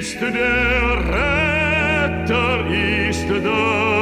ist der Retter ist da.